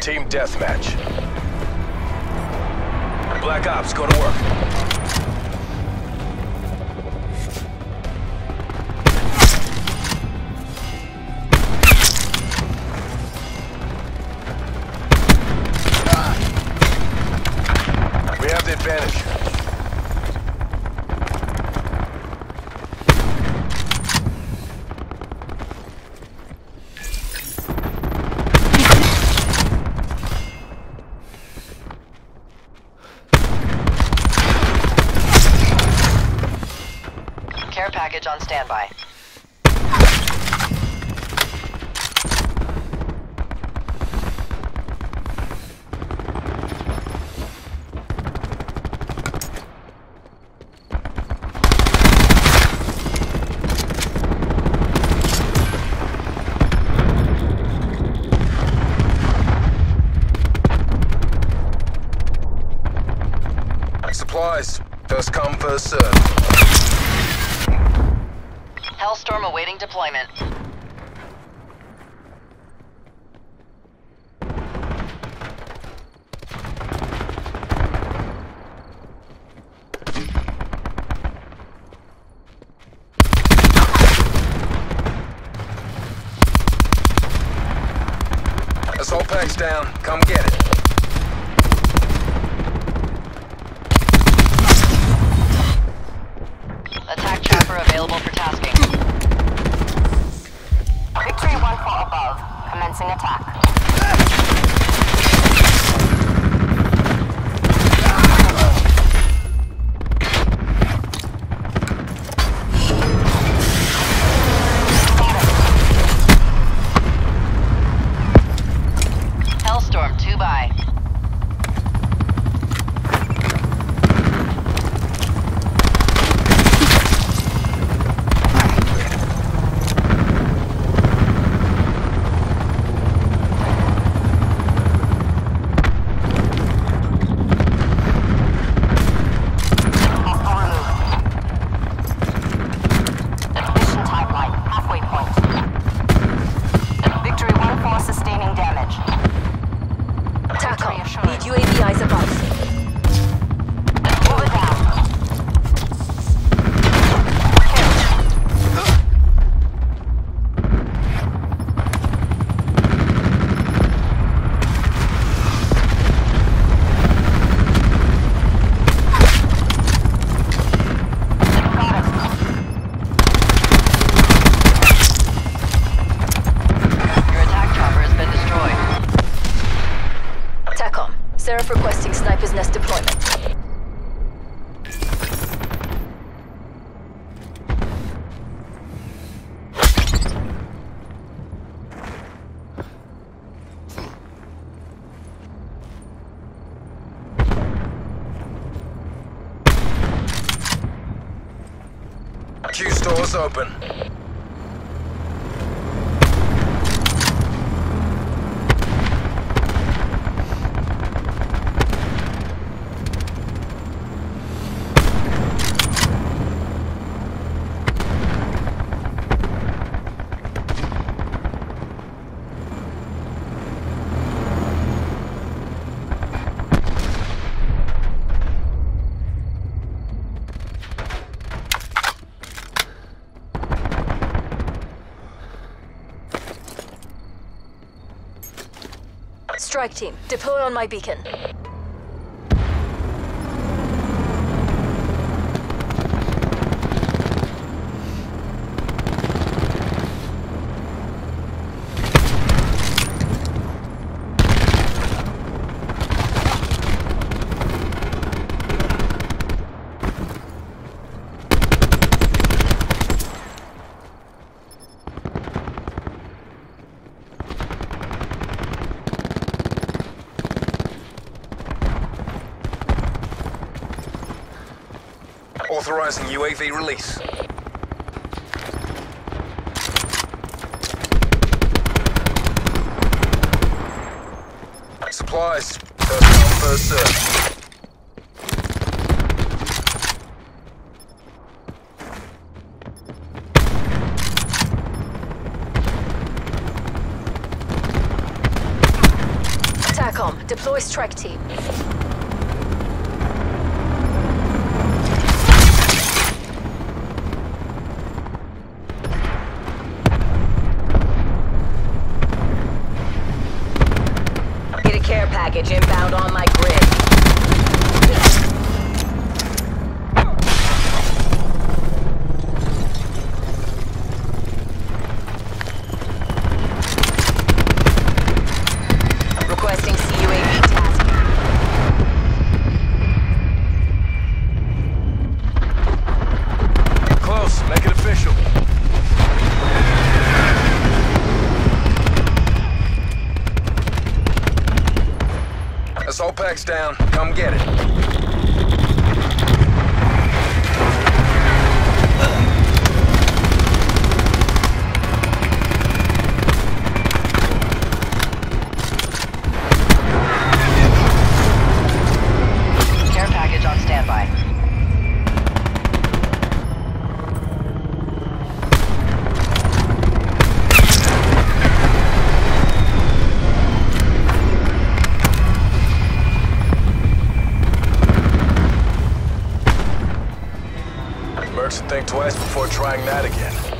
Team deathmatch. Black Ops, go to work. Care package on standby. Supplies. First come, first serve. Hellstorm awaiting deployment. Assault pack's down. Come get it. Commencing sniper's nest deployment. Q stores open. Strike team, deploy on my beacon. Authorizing UAV release. Supplies. First come, first serve. TACOM, deploy strike team. Package inbound on my grid. Assault pack's down. Come get it. Mercs think twice before trying that again.